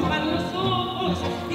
rompan los ojos